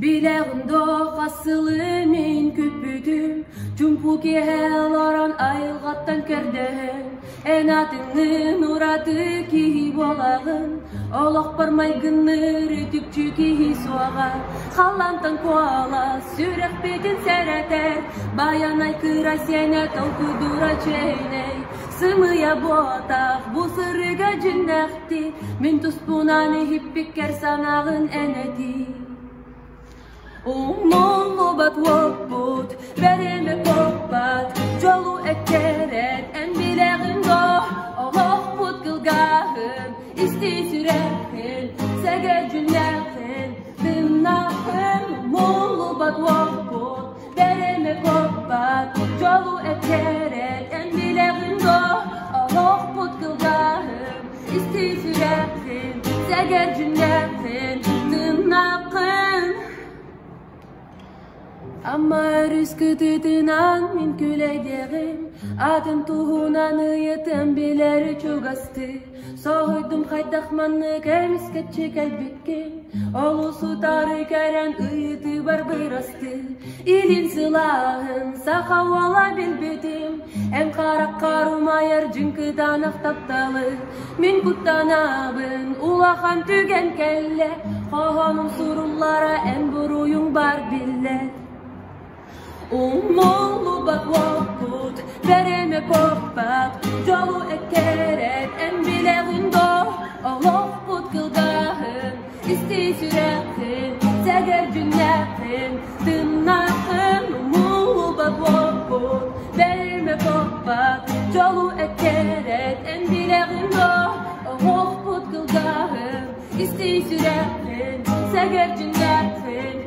Билағында қасылы мен көпбүдім Чүмпу ке әл аран айылғаттан кәрдәм Ән атыңын ұраты кейі болағын Олақ бармай күнір өтіп чүкейі суаға Қалантан куала сүрек бетін сәрәтәр Баянай күра сәне тауқы дұра чәйнәй Сымыя ботақ бұсырыға жүндәқті Мен тұспунаны хиппеккер санағын әнеди. وماما بتوبط برم بقبط جلو اكرت ان بلاغن ضاح الله بود قلقاهم استيسرهن سجل جناقن بمناقن ماما بتوبط برم بقبط جلو اكرت ان بلاغن ضاح الله بود قلقاهم استيسرهن سجل جناقن Ама күтітін түтінан мен күләйдегім Атын туғынан ұйытым біләрі чугасты Соғыдым қайдақманны кәміскет чекәл біккен Олусу тары кәрән ұйыты бар бұрасты Илін сылағын сақауала білбетім Әм қарақ қарумайыр жүнкі тапталы Мин құттанабын улахан түген кәлі Қоғаным сұруллара әм бұруың бар білі Un luba quoput, vereme koppat, jolu ekkeret, en bile hundo, oloput kıldahın, isti süretin, seger cünnetin, dınnahın, luba quoput, vereme koppat, jolu ekkeret, en bile hundo, oloput oh, kıldahın, isti süretin, seger cünnetin,